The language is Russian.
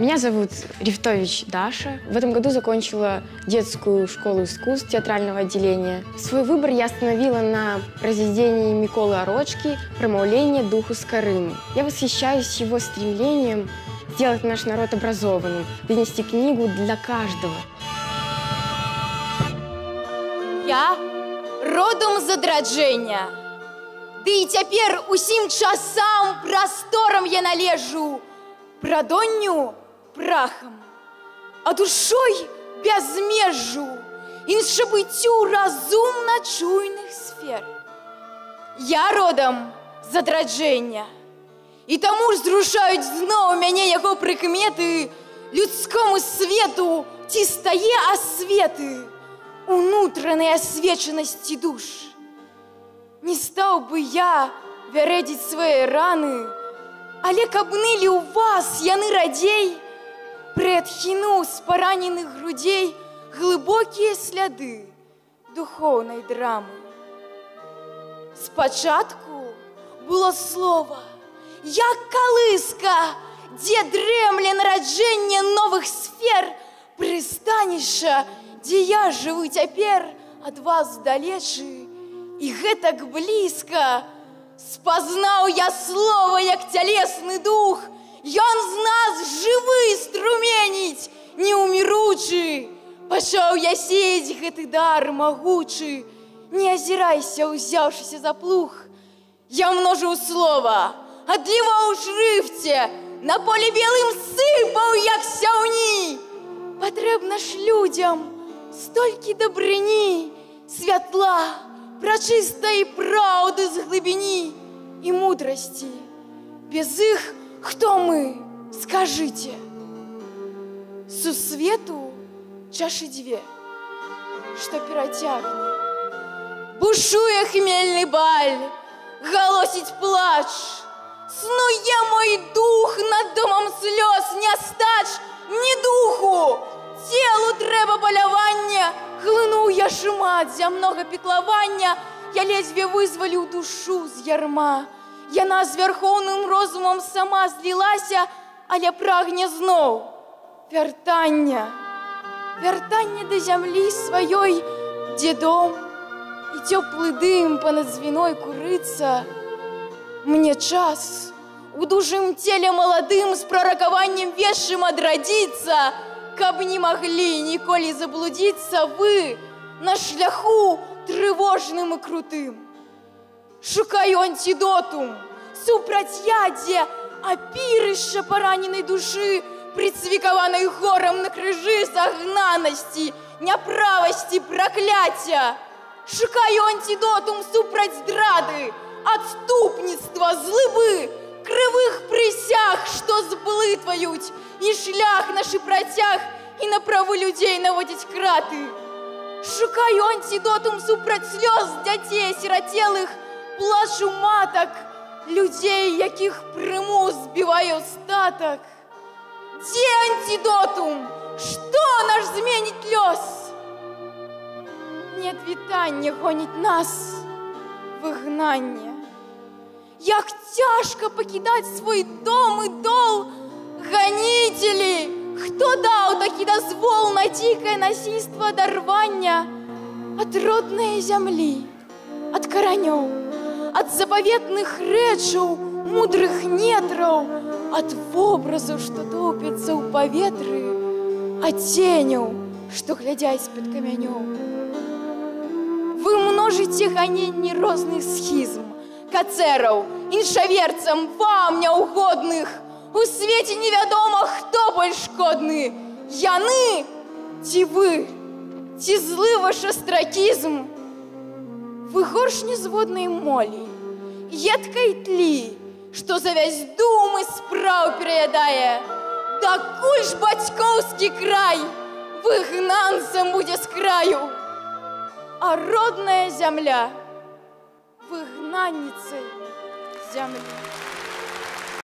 Меня зовут Рифтович Даша. В этом году закончила детскую школу искусств театрального отделения. Свой выбор я остановила на произведении Миколы Орочки «Промовление духу Скорым». Я восхищаюсь его стремлением сделать наш народ образованным, донести книгу для каждого. Я родом з одрадження, Ды і цяпер усім часам прасторам я належу, прадонню прахам, а душой бязмежжу, іншабыццю разумна чуйных сфер. Я родам з адрадження, і таму ж зрушаюць зноў мяне яго прыкметы людскому свету ці стае асветы унутранай асвечанасці душ. Не стаў бы я вярэдзіць свае раны, але каб нылі ў вас яны радзей, прыадхіну з параненых грудзей глыбокія сляды духоўнай драмы. Спачатку было слова, як калыска, дзе дрэмле нараджэнне новых сфер, прыстанішча, дзе я жыву цяпер ад вас далечы, і гэтак блізка спазнаў я слова як цялесны дух Ён з нас жывы струменіць неуміручы пачаў я сеять гэты дар магучы не азірайся узяўшыся за плуг я множыў слова адліваў шрыфце на поле белым сыпаў як сяўні патрэбна ж людзям столькі дабрыні святла пра чыстай праўды з глыбіні і мудрасці. Без іх хто мы, скажыце. Сусвету чашы дзве, што перацягне. Бушуе хмельны баль, галосіць плач. Снуе мой дух над домам слёз не стач, ні духу, Целу трэба палявання, Глынуў я шмат зямнога пеклавання, Я ледзьве вызваліў душу з ярма. Яна з вярхоўным розумам сама злілася, але прагне зноў вяртання. Вяртанне да зямлі сваёй, дзе дом і цёплы дым па-над звіной курыцца. Мне час у дужым целе маладым з праракаваннем вешшым адрадзіцца, каб не маглі ніколі заблудзіцца вы на шляху трывожным і крутым. Шукаю антидотум, супрацьядзе, апірышча параненай душы, прыцвікаванай горам на крыжы загнанасці, няправасці пракляця. Шукаю антидотум супраць здрады, адступніцтва злыбы, крывых прысяг, што зблытваюць, і шлях наш працяг, і на правы людзей наводзіць краты. Шукаю антидотум супраць слёз дзяцей сірацелых, плачу матак, людзей, якіх прыму збіваю статак. Дзе антидотум? Што наш зменіць лёс? Нет вітання гоніць нас выгнанне. Як цяжка пакідаць свой дом і дол, ганітелі, Хто даў такі дазвол на дзікае насільства дарвання ад роднай зямлі, ад каранёў, ад запаветных рэчаў, мудрых нетраў, ад вобразу, што топіцца ў паветры, ад ценяў, што глядзяць з-пад камянёў. Вы множыце ганенні розных схізм, кацэраў, іншаверцам, вам няўгодных, У свеце невядома, хто больш шкодны. Яны ці вы, ці злы ваш астракізм. Вы горш незводнай молі, едкай тлі, што завязь думы спраў пераядае. Дакуль ж бацькоўскі край выгнанцам будзе з краю, А родная зямля выгнанніцай зямлі.